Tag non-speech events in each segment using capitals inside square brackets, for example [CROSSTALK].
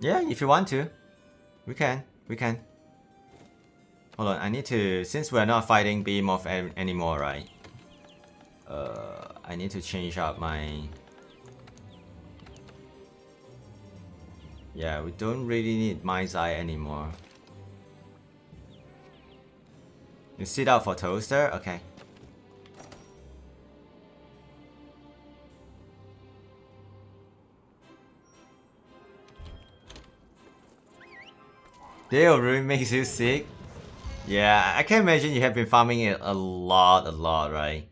Yeah, if you want to. We can. We can. Hold on, I need to... Since we're not fighting Beam Behemoth anymore, right? Uh, I need to change up my... Yeah, we don't really need Mind's Eye anymore. You sit out for Toaster? Okay. Dale really makes you sick? Yeah, I can imagine you have been farming it a lot, a lot, right?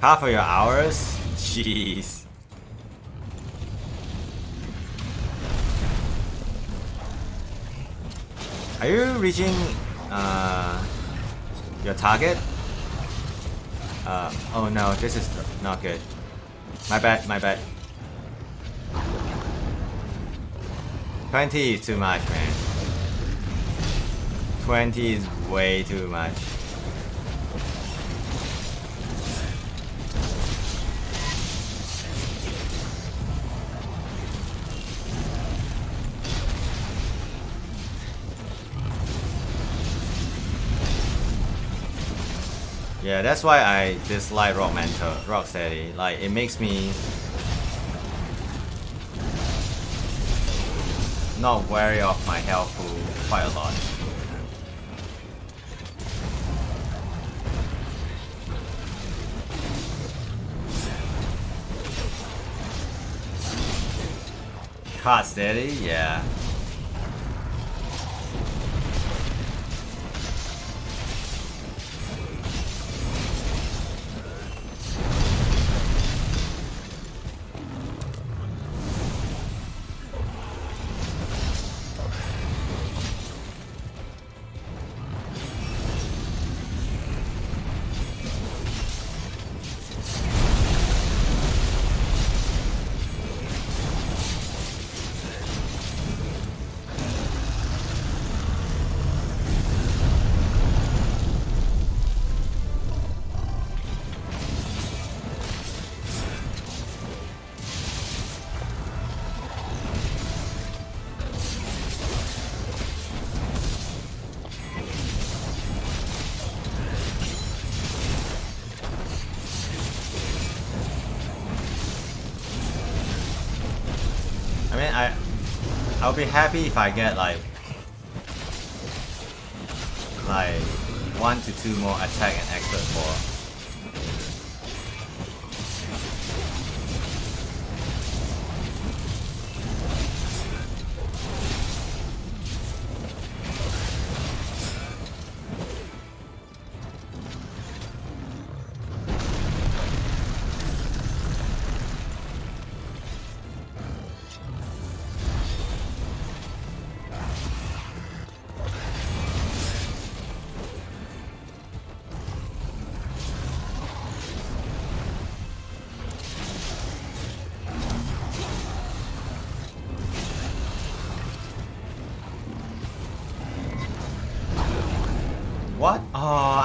Half of your hours? Jeez. Are you reaching uh, your target? Uh, oh no, this is not good. My bad, my bad. 20 is too much, man. 20 is way too much. Yeah, that's why I dislike Rock Mentor, Rocksteady. Like, it makes me not wary of my health pool quite a lot. Card steady, yeah. Be happy if I get like like one to two more attack and expert for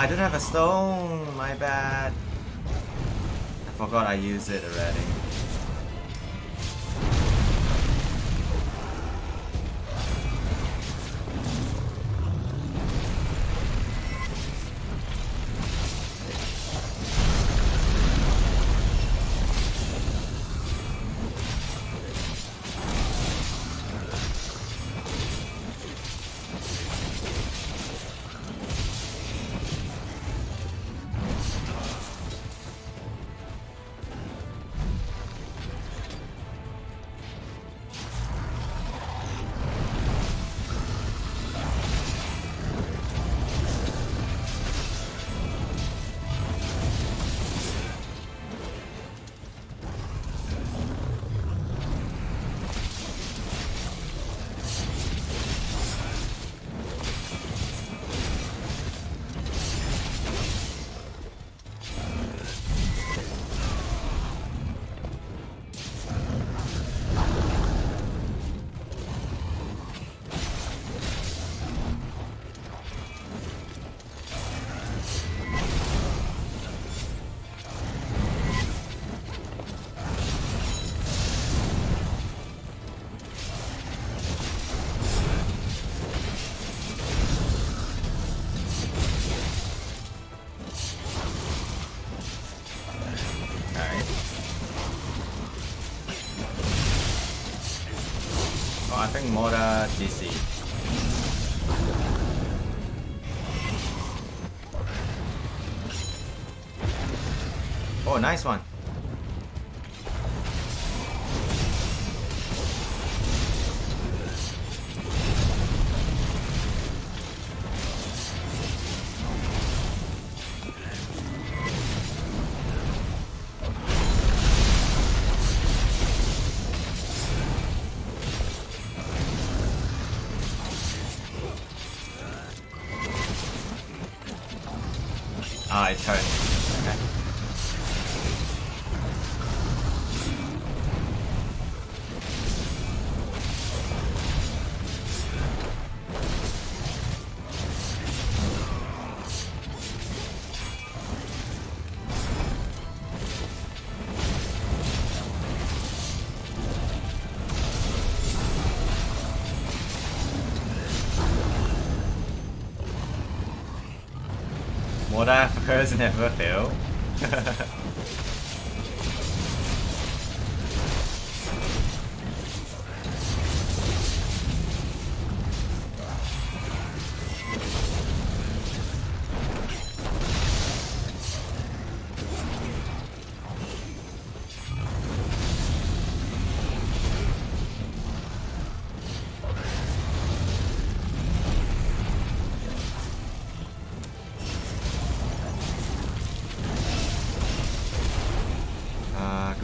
have a stone, my bad. I forgot I used it already. Mora DC. Never fail. Uh,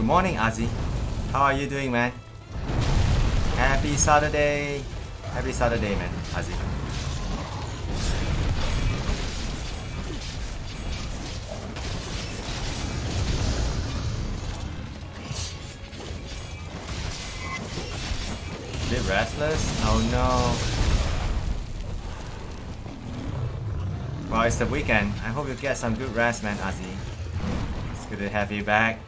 morning, Azzy. How are you doing, man? Happy Saturday. Happy Saturday, man, Azzy. A bit restless? Oh no. Well, it's the weekend. I hope you get some good rest, man, Azzy. It's good to have you back.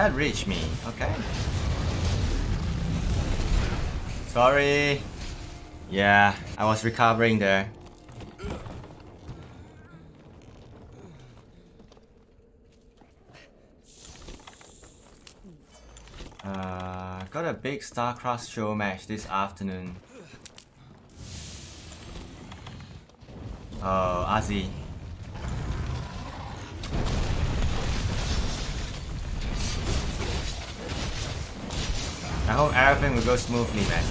That reached me, okay. Sorry. Yeah, I was recovering there. Uh, got a big StarCraft show match this afternoon. Oh, Azzy. I hope everything will go smoothly, man.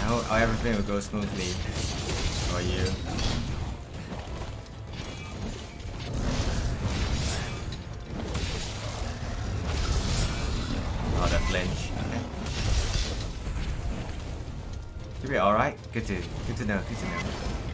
I hope everything will go smoothly for you. Oh, the flinch. Okay. Should be alright. Good to good to know. Good to know.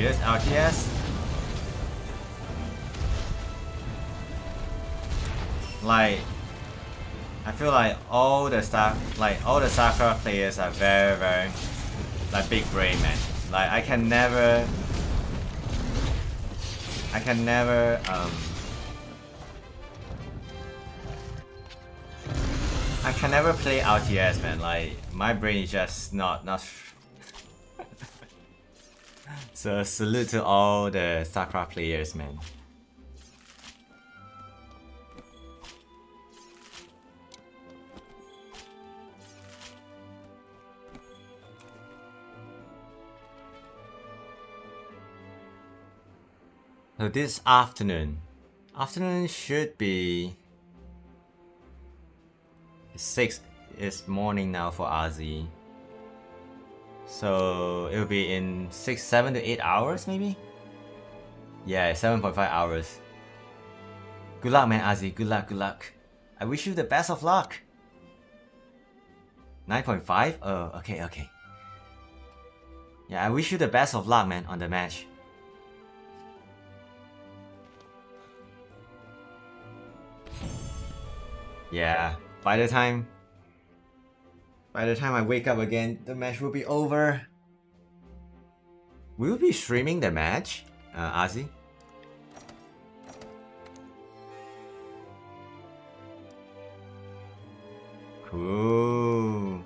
Readers RTS. Like, I feel like all the star, like all the StarCraft players are very, very, like big brain man. Like I can never, I can never um I can never play RTS man, like my brain is just not not So salute to all the Sakura players man. So this afternoon, afternoon should be six is morning now for Ozzy. So it'll be in six, seven to eight hours maybe. Yeah, seven point five hours. Good luck, man, Ozzy. Good luck. Good luck. I wish you the best of luck. Nine point five. Oh, okay, okay. Yeah, I wish you the best of luck, man, on the match. Yeah, by the time by the time I wake up again, the match will be over. We will be streaming the match, uh, Ozzy? Cool.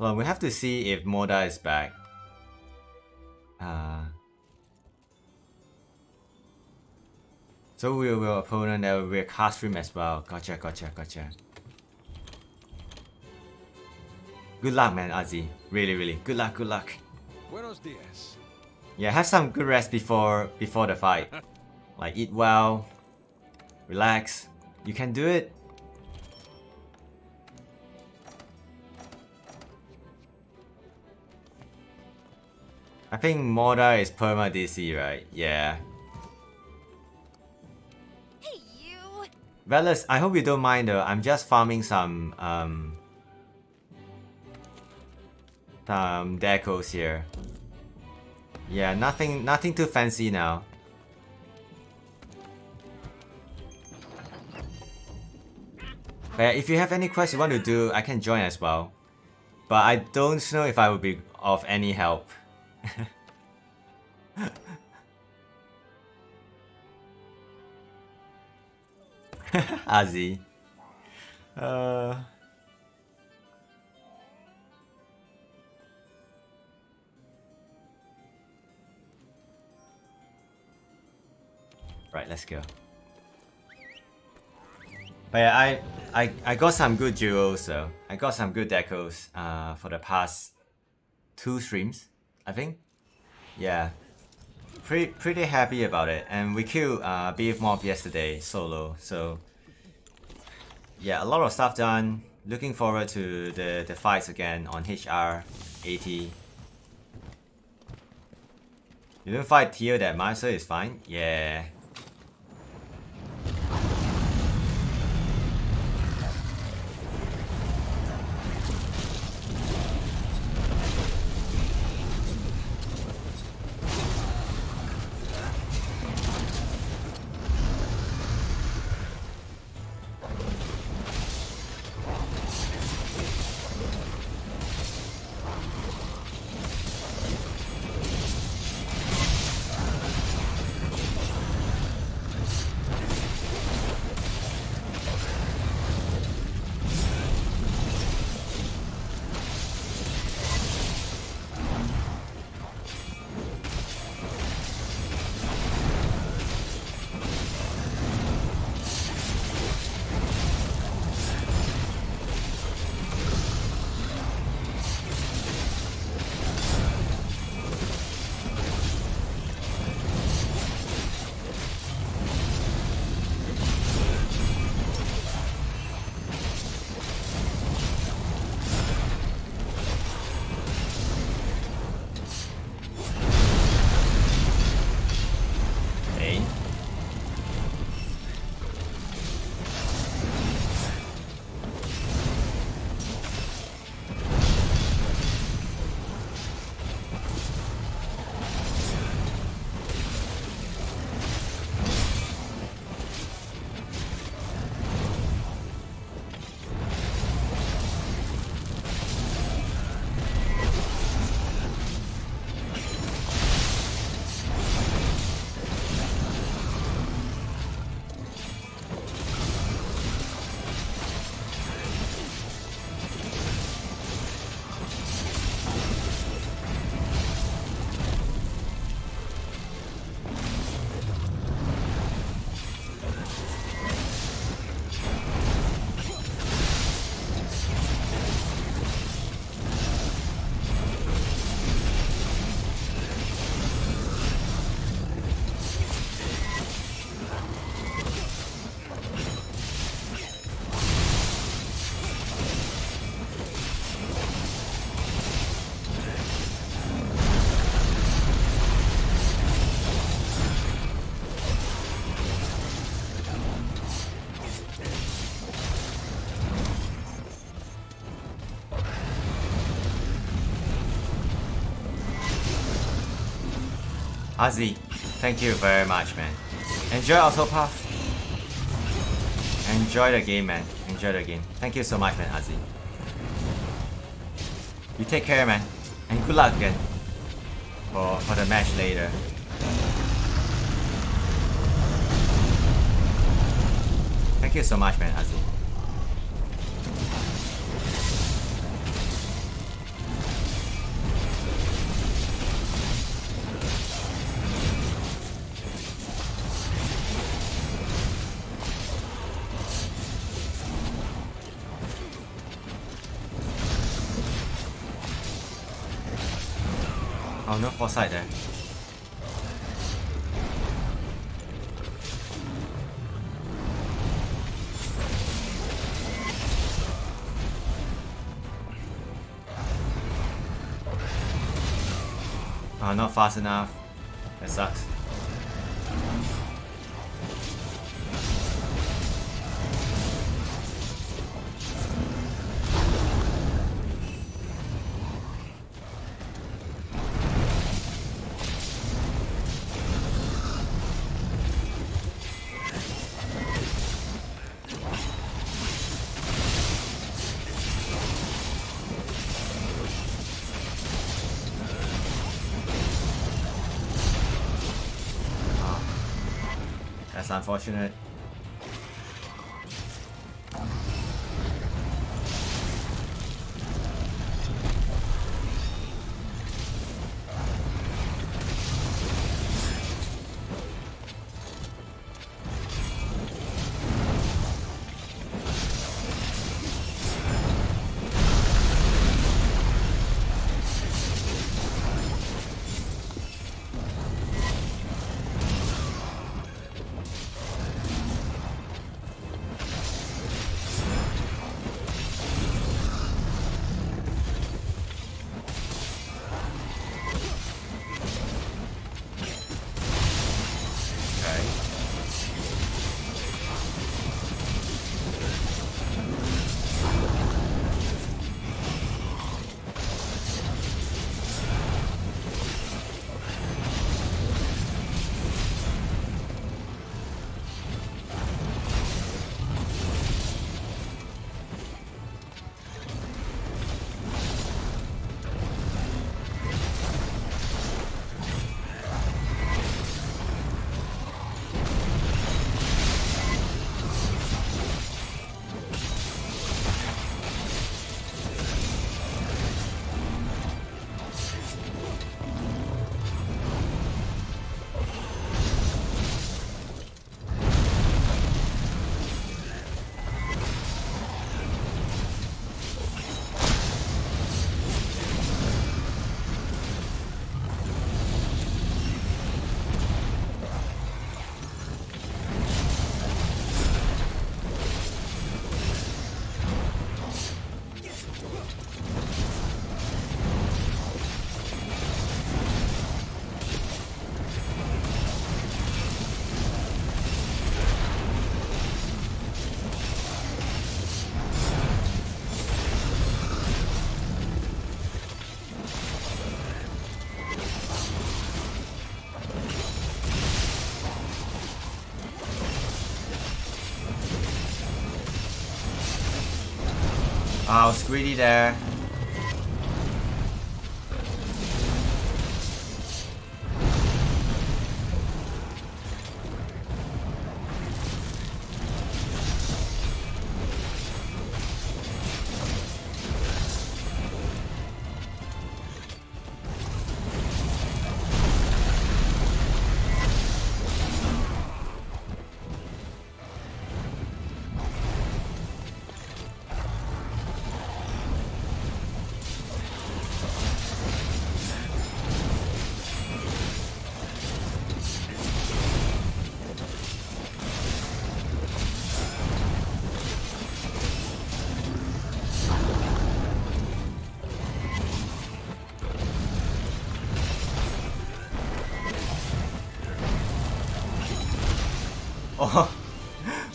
Well, we have to see if Moda is back. So we will opponent that will be a cast stream as well. Gotcha, gotcha, gotcha. Good luck, man, Ozzy. Really, really. Good luck, good luck. Buenos dias. Yeah, have some good rest before before the fight. [LAUGHS] like eat well, relax. You can do it. I think Morda is perma DC, right? Yeah. Velas, I hope you don't mind though. I'm just farming some um um decos here. Yeah, nothing nothing too fancy now. But if you have any quests you want to do, I can join as well. But I don't know if I will be of any help. [LAUGHS] [LAUGHS] Ozzy. Uh... Right, let's go. But yeah, I, I, I got some good jewels though. I got some good decos uh, for the past two streams, I think. Yeah, pretty pretty happy about it. And we killed uh, mob yesterday solo, so yeah, a lot of stuff done. Looking forward to the the fights again on HR 80. You don't fight Tio that so it's fine. Yeah, Ozzy, thank you very much, man. Enjoy Octopath. Enjoy the game, man. Enjoy the game. Thank you so much, man, Ozzy. You take care, man. And good luck again for, for the match later. Thank you so much, man, Ozzy. Oh no, foresight there. Oh, not fast enough. That sucks. Unfortunate. Oh, I was greedy there.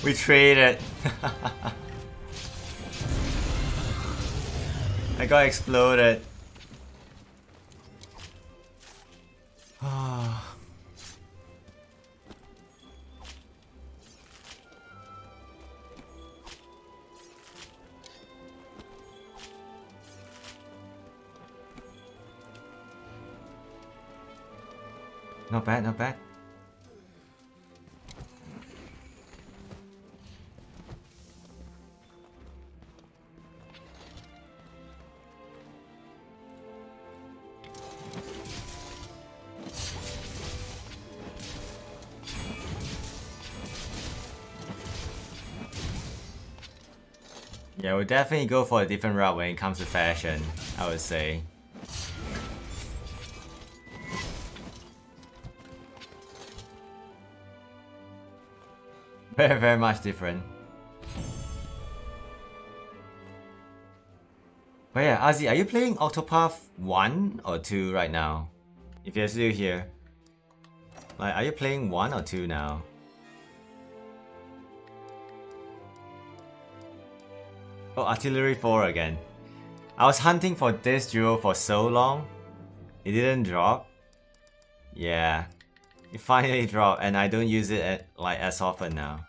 We traded. [LAUGHS] I got exploded. Yeah, we'll definitely go for a different route when it comes to fashion, I would say. [LAUGHS] Very, very much different. But yeah, Ozzy, are you playing Octopath 1 or 2 right now? If you're still here. Like, are you playing 1 or 2 now? Oh, Artillery 4 again. I was hunting for this jewel for so long. It didn't drop. Yeah. It finally dropped and I don't use it at, like as often now.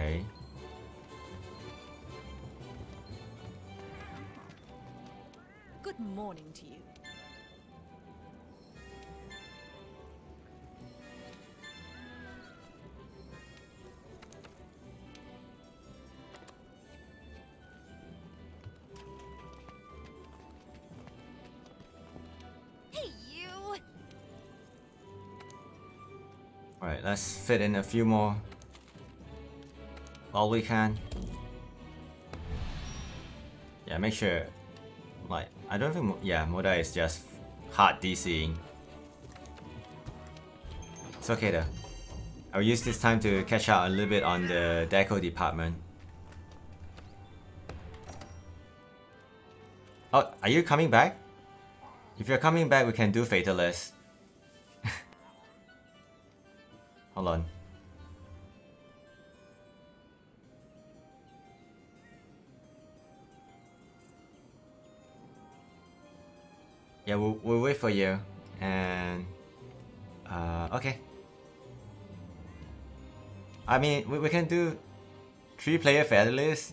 Hey. Good morning to you. Hey, you! Alright, let's fit in a few more. All we can. Yeah, make sure. Like, I don't think. Yeah, Moda is just hard DCing. It's okay though. I'll use this time to catch up a little bit on the deco department. Oh, are you coming back? If you're coming back, we can do Fatalis. [LAUGHS] Hold on. Yeah, we'll, we'll wait for you. And... Uh, okay. I mean, we, we can do three player Fatalis.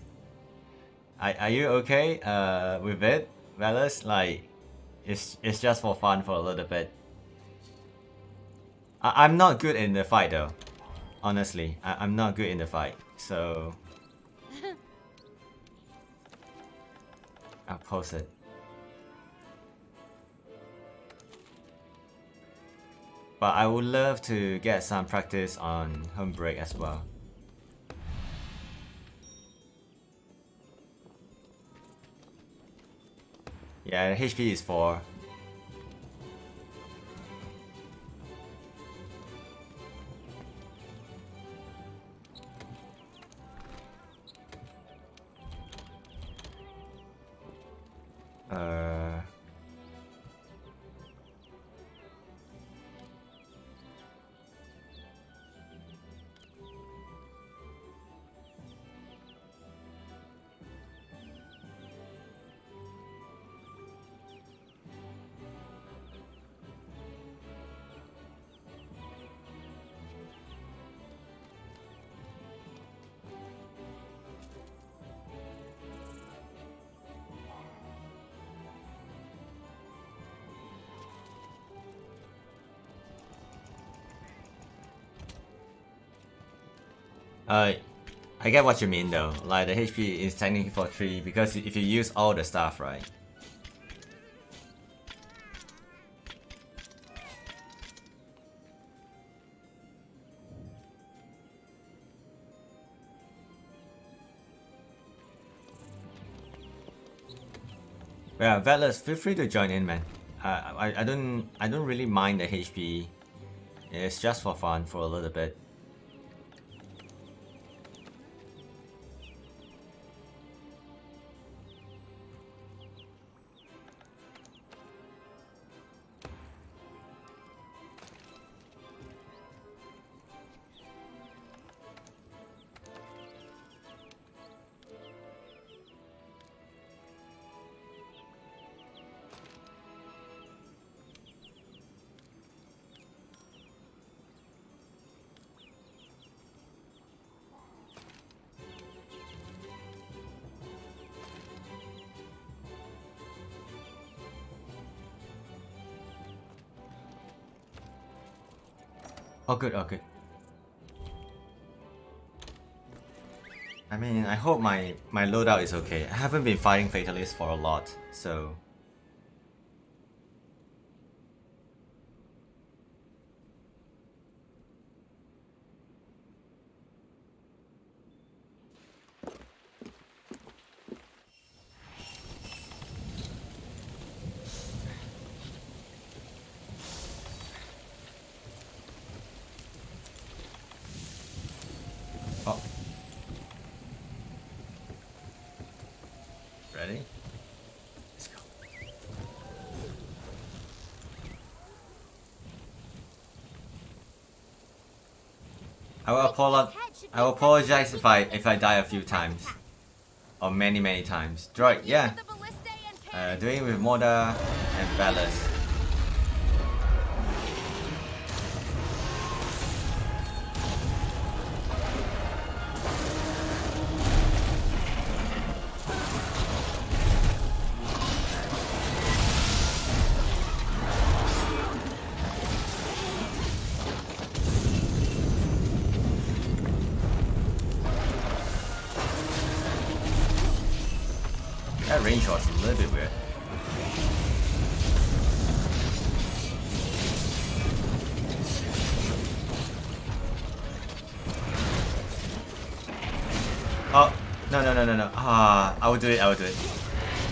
Are, are you okay uh, with it, Velas? Like, it's, it's just for fun for a little bit. I, I'm not good in the fight though. Honestly, I, I'm not good in the fight. So... [LAUGHS] I'll post it. But I would love to get some practice on Homebreak as well. Yeah, HP is 4. Uh... Uh, I get what you mean though. Like the HP is technically for 3 because if you use all the stuff, right? Yeah, Vetless, feel free to join in, man. Uh, I I don't I don't really mind the HP. It's just for fun for a little bit. Good, oh good. I mean, I hope my, my loadout is okay. I haven't been fighting Fatalists for a lot, so... Oh. Ready? Let's go. I will apologize. I will apologize if I if I die a few times, or many many times. Droid, yeah. Uh, doing with Moda and Velas. Will do it, I will do it.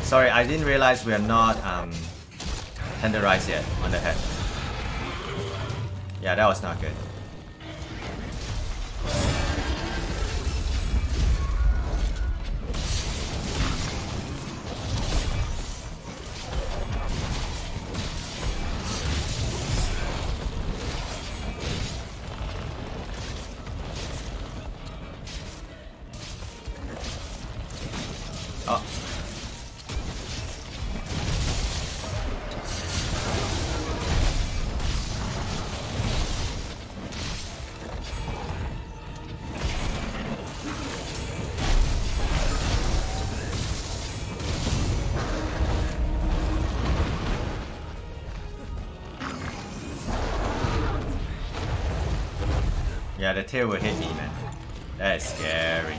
Sorry, I didn't realize we are not um, tenderized yet on the head. Yeah, that was not good. Yeah, the tail will hit me, man. That is scary.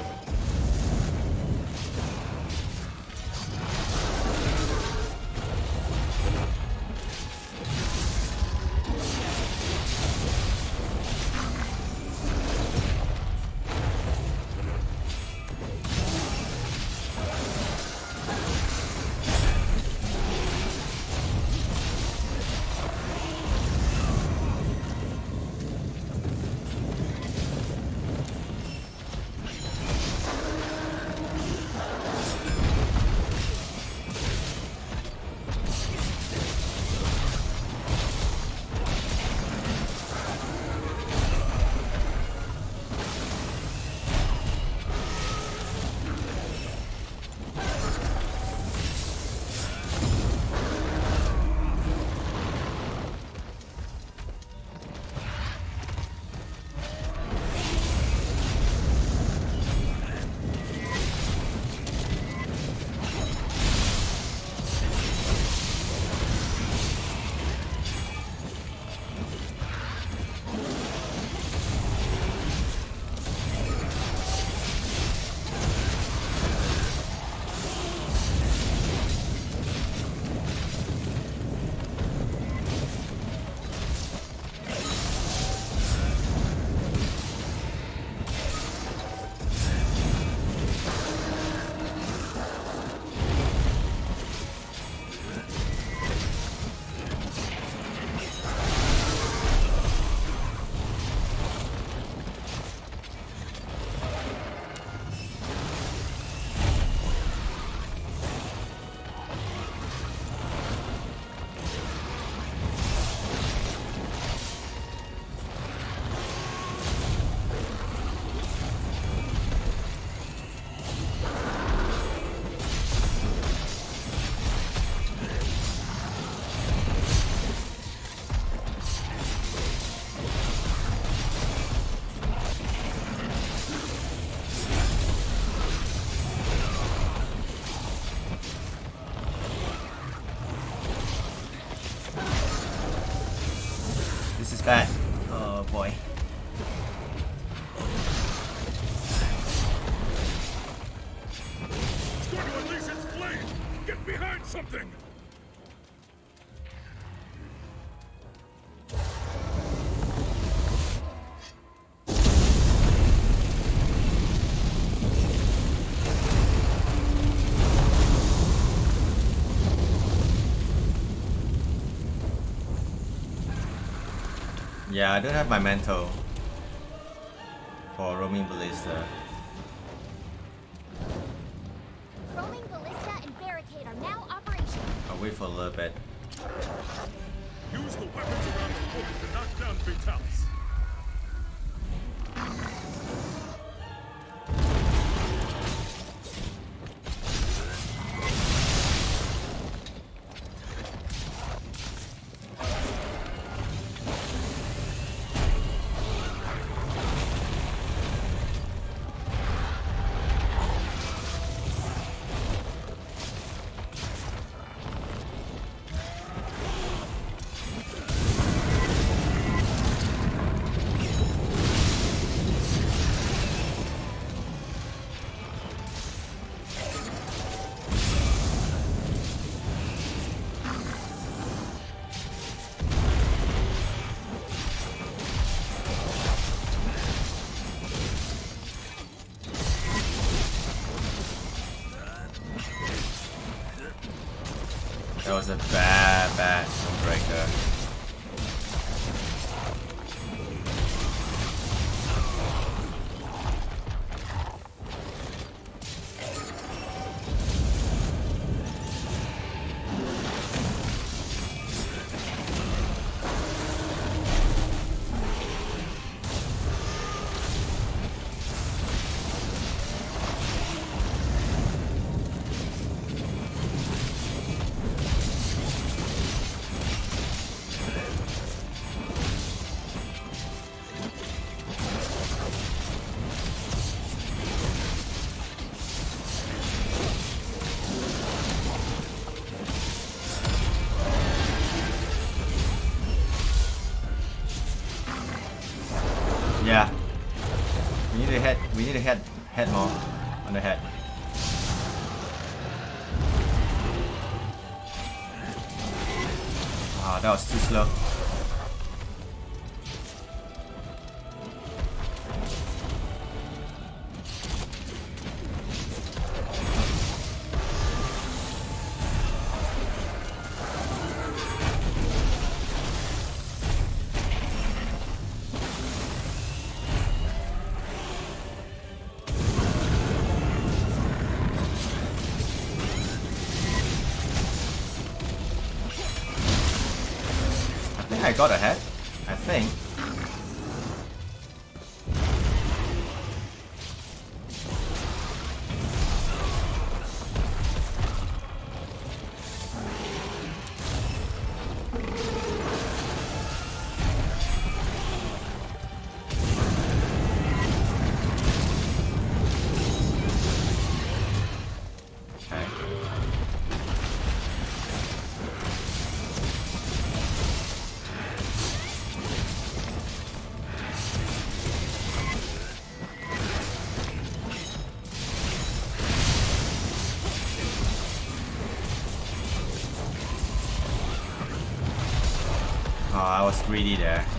Yeah, I don't have my mental for roaming ballista. Roaming ballista and barricade are now operational. I'll wait for a little bit. Use the weapons around the point to knock down Fatalis. Got a I was greedy there.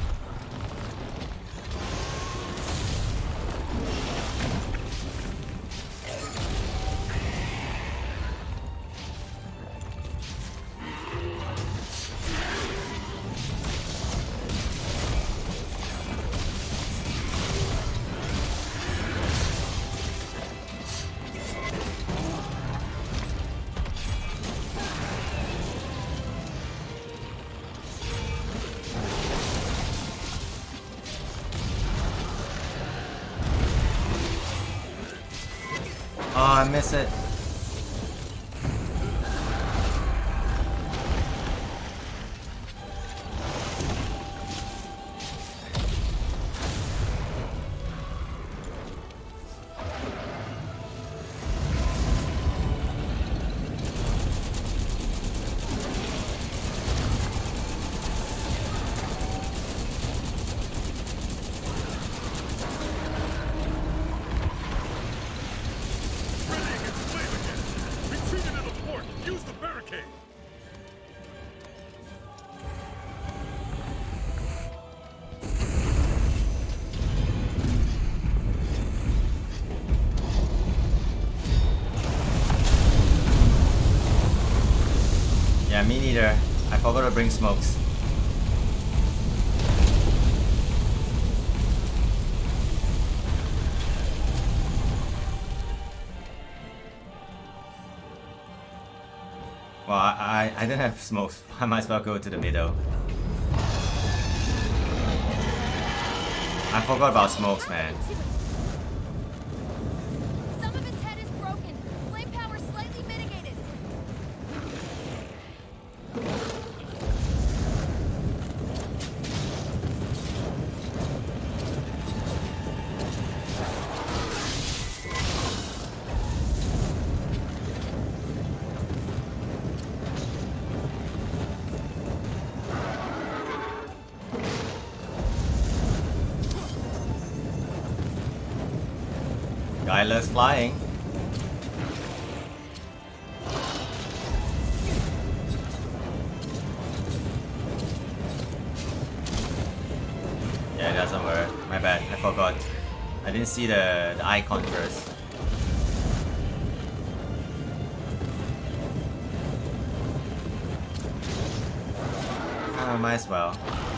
To bring smokes. Well, I, I, I didn't have smokes. [LAUGHS] I might as well go to the middle. I forgot about smokes, man. Flying. Yeah, doesn't work. My bad. I forgot. I didn't see the, the icon first. Uh, might as well.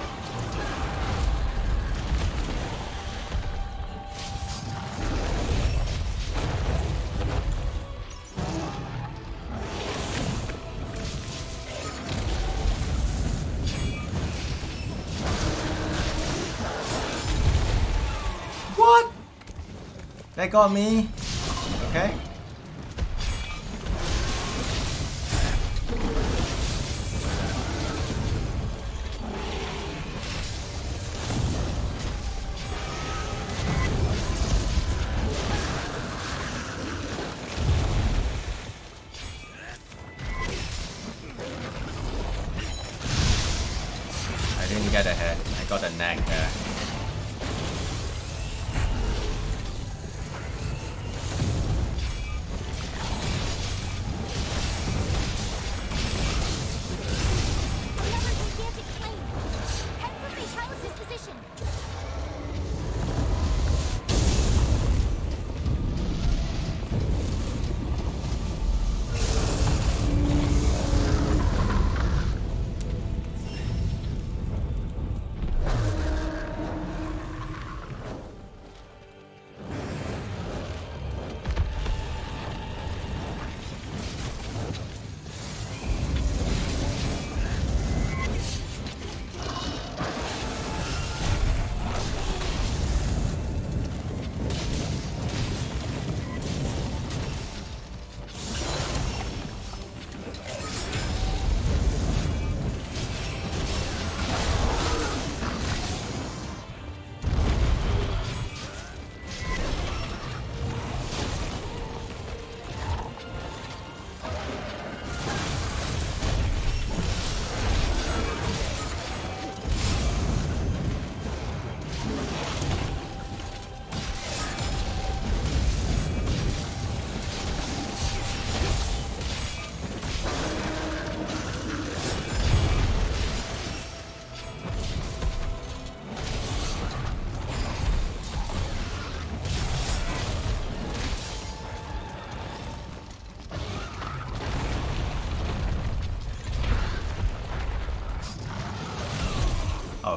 Got me. Okay. I didn't get a head. I got a neck there.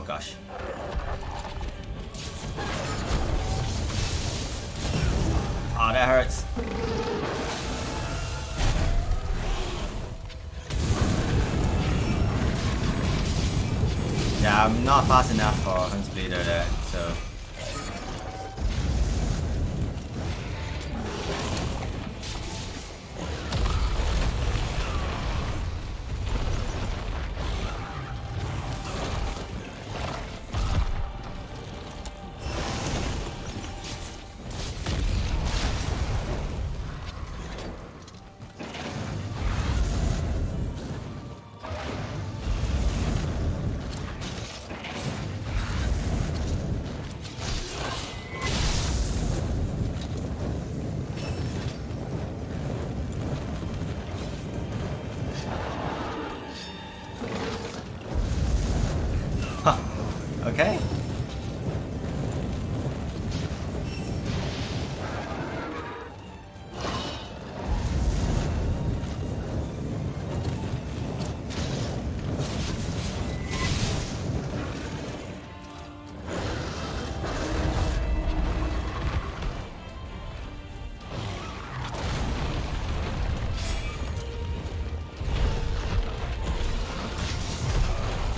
Oh gosh. Oh, that hurts. Yeah, I'm not fast enough for Helm Breaker there,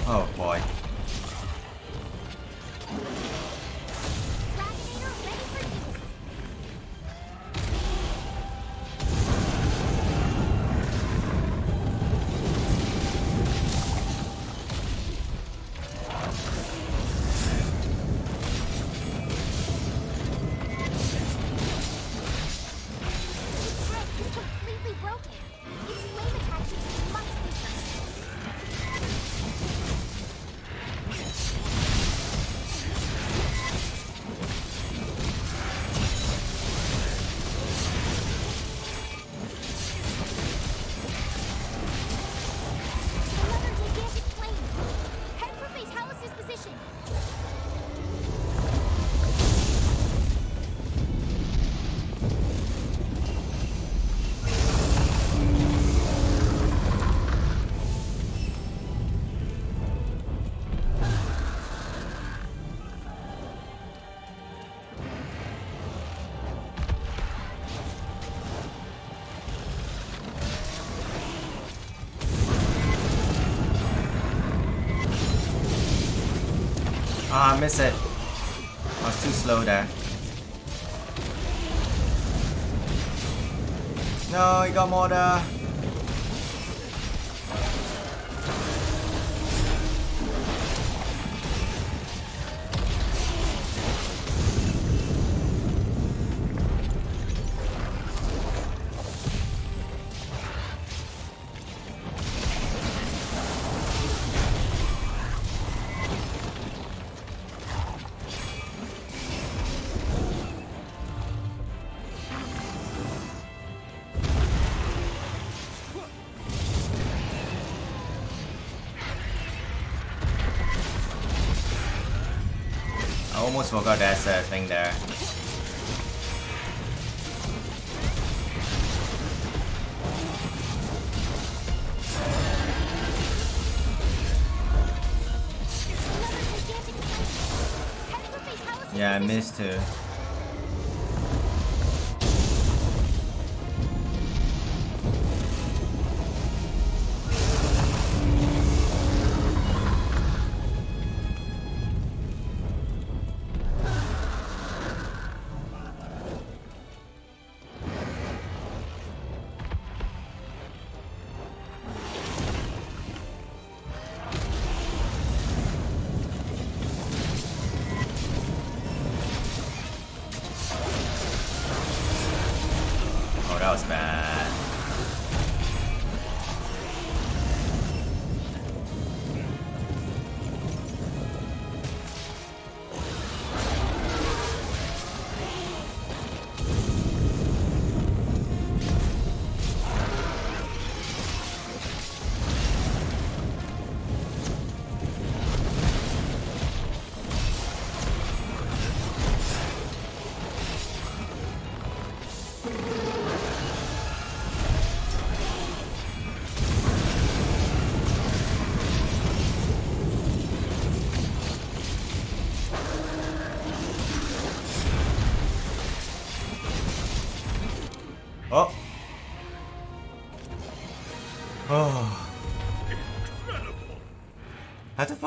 Oh boy. Ah, I missed it. I was too slow there. No, he got more I almost forgot there's a thing there. Yeah, I missed too.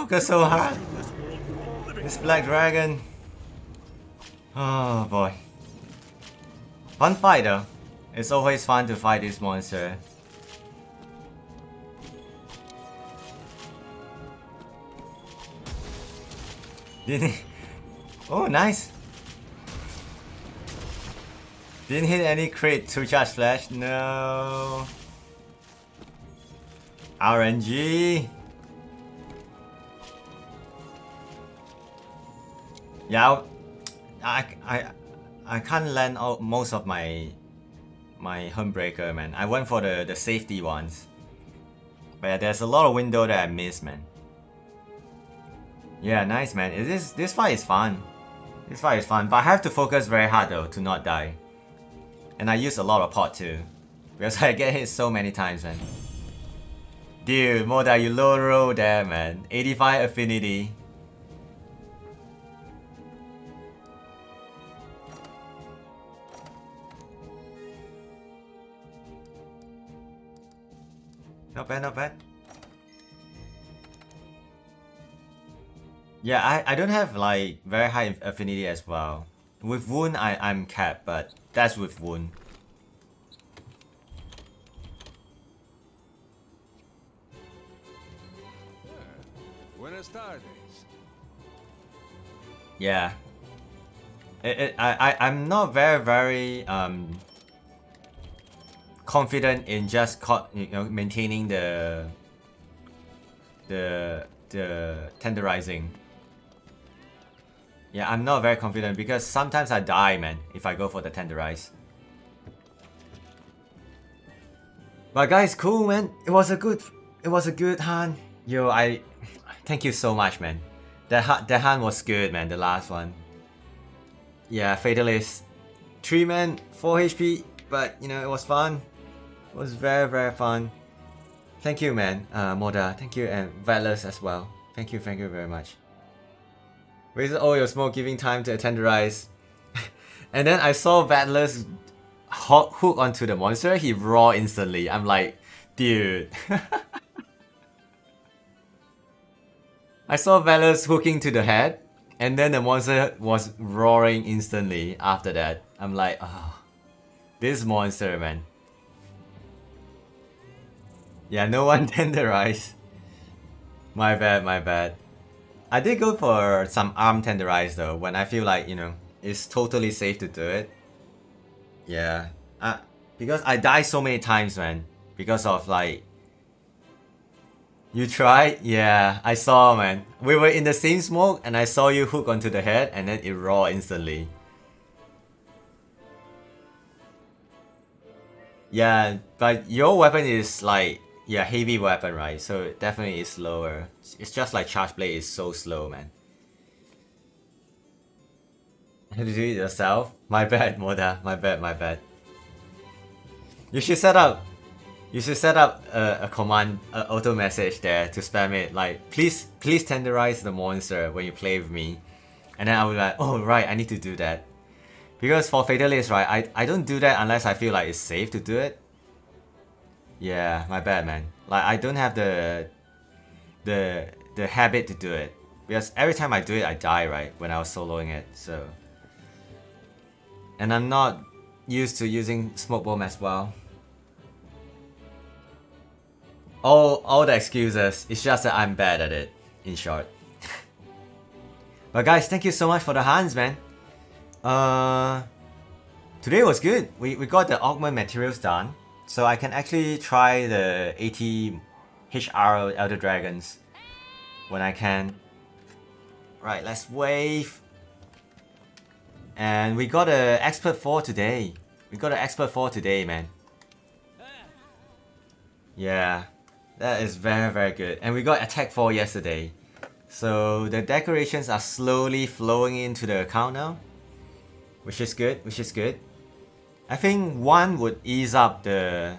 Have so hard. This black dragon. Oh boy. Fun fight though. It's always fun to fight this monster. Didn't? Oh, nice. Didn't hit any crit to charge flash. No. RNG. Yeah, I, I, I can't land out most of my my Helm Breaker, man. I went for the, the safety ones. But yeah, there's a lot of window that I missed, man. Yeah, nice, man. It is, this fight is fun. This fight is fun, but I have to focus very hard though to not die. And I use a lot of pot too. Because [LAUGHS] I get hit so many times, man. Dude, Moda, you low roll there, man. 85 affinity. Not bad, not bad. Yeah, I, I don't have like very high affinity as well. With wound, I, I'm capped, but that's with wound. Yeah. It, it, I, I, I'm not very, very um, confident in just caught, you know, maintaining the, the, the tenderizing. Yeah, I'm not very confident because sometimes I die, man, if I go for the tenderize. But guys, cool, man. It was a good, it was a good hand. Yo, I, thank you so much, man. That that hand was good, man. The last one. Yeah, Fatalis, three man, four HP, but you know it was fun. It was very very fun. Thank you, man, uh, Moda. Thank you, and Valus as well. Thank you, thank you very much. Wasted all your smoke, giving time to tenderize. [LAUGHS] and then I saw Valus hook onto the monster. He raw instantly. I'm like, dude. [LAUGHS] I saw Valus hooking to the head, and then the monster was roaring instantly after that. I'm like, oh, this monster, man. Yeah, no one [LAUGHS] tenderize. My bad, my bad. I did go for some arm tenderize though when I feel like, you know, it's totally safe to do it. Yeah. Uh, because I die so many times, man. Because of like you tried? Yeah, I saw, man. We were in the same smoke and I saw you hook onto the head and then it raw instantly. Yeah, but your weapon is like, yeah, heavy weapon, right? So it definitely is slower. It's just like Charge Blade is so slow, man. Have to do it yourself? [LAUGHS] My bad, Moda. My bad, my bad. You should set up you should set up a, a command, a auto message there to spam it. Like, please, please tenderize the monster when you play with me. And then I will like, oh right, I need to do that. Because for Fatalis, right, I, I don't do that unless I feel like it's safe to do it. Yeah, my bad, man. Like, I don't have the, the, the habit to do it. Because every time I do it, I die, right, when I was soloing it, so... And I'm not used to using smoke bomb as well all all the excuses. It's just that I'm bad at it. In short. [LAUGHS] but guys, thank you so much for the hands, man. Uh, today was good. We we got the augment materials done, so I can actually try the AT HR Elder Dragons when I can. Right, let's wave. And we got an expert 4 today. We got an expert 4 today, man. Yeah. That is very, very good. And we got attack 4 yesterday. So the decorations are slowly flowing into the account now. Which is good, which is good. I think 1 would ease up the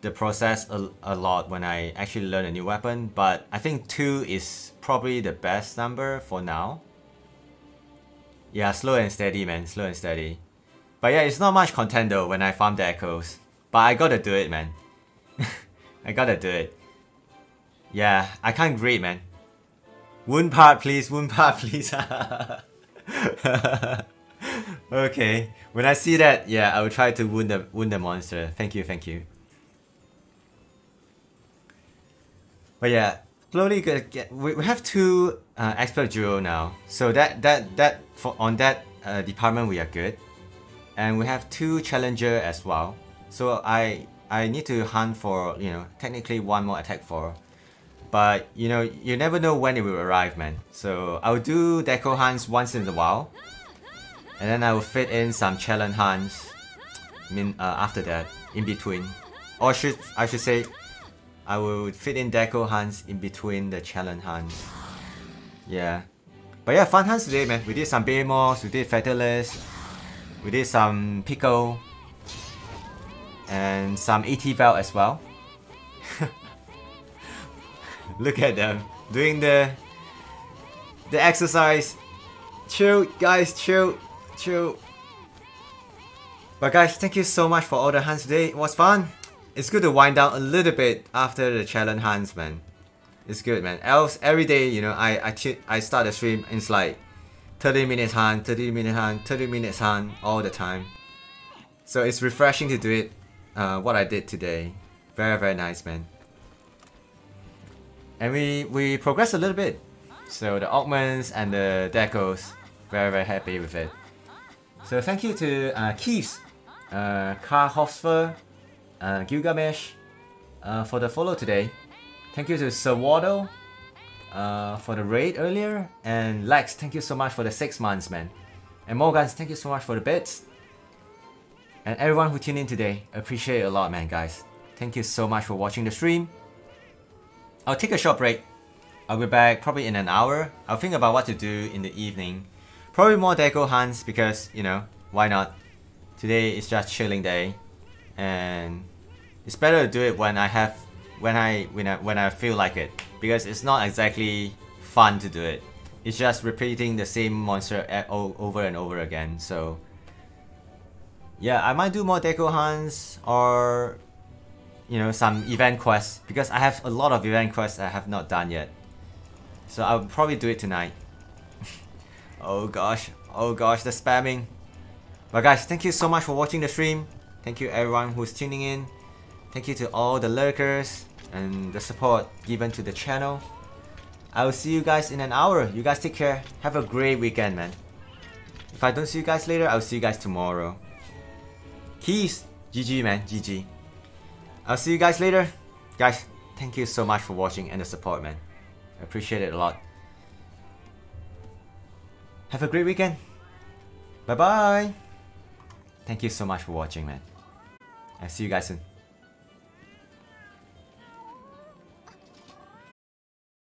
the process a, a lot when I actually learn a new weapon, but I think 2 is probably the best number for now. Yeah, slow and steady man, slow and steady. But yeah, it's not much content though when I farm the echoes. But I gotta do it man. [LAUGHS] I gotta do it. Yeah, I can't grade, man. Wound part, please. Wound part, [LAUGHS] please. [LAUGHS] okay. When I see that, yeah, I will try to wound the wound the monster. Thank you, thank you. But yeah, slowly get, we, we have two uh, expert duo now. So that that that for on that uh, department we are good, and we have two challenger as well. So I I need to hunt for, you know, technically one more attack for. But, you know, you never know when it will arrive, man. So I'll do deco hunts once in a while. And then I will fit in some challenge hunts mean, uh, after that, in between. Or should I should say, I will fit in deco hunts in between the challenge hunts. Yeah. But yeah, fun hunts today, man. We did some Behemoths, we did Fatalis, we did some Pico, and some AT belt as well. [LAUGHS] Look at them doing the the exercise. Chill, guys, chill, But guys, thank you so much for all the hands today. It was fun. It's good to wind down a little bit after the challenge hands, man. It's good, man. Else every day, you know, I I I start the stream. it's like 30 minutes hand, 30 minutes hand, 30 minutes hand all the time. So it's refreshing to do it uh, what I did today. Very, very nice, man. And we, we progressed a little bit. So the augments and the decos, very, very happy with it. So thank you to uh, Keeves, uh, uh, Gilgamesh uh, for the follow today. Thank you to Sir Waddle uh, for the raid earlier. And Lex, thank you so much for the six months, man. And Morgans, thank you so much for the bits. And everyone who tuned in today, appreciate it a lot man guys. Thank you so much for watching the stream. I'll take a short break. I'll be back probably in an hour. I'll think about what to do in the evening. Probably more deco hunts because, you know, why not? Today is just chilling day. And it's better to do it when I have when I when I when I feel like it. Because it's not exactly fun to do it. It's just repeating the same monster over and over again. So yeah, I might do more deco hunts or you know some event quests because I have a lot of event quests I have not done yet. So I'll probably do it tonight. Oh gosh, oh gosh, the spamming. But guys, thank you so much for watching the stream. Thank you everyone who's tuning in. Thank you to all the lurkers and the support given to the channel. I will see you guys in an hour. You guys take care. Have a great weekend, man. If I don't see you guys later, I'll see you guys tomorrow. Keys. GG, man. GG. I'll see you guys later. Guys, thank you so much for watching and the support, man. I appreciate it a lot. Have a great weekend. Bye bye. Thank you so much for watching, man. I'll see you guys soon.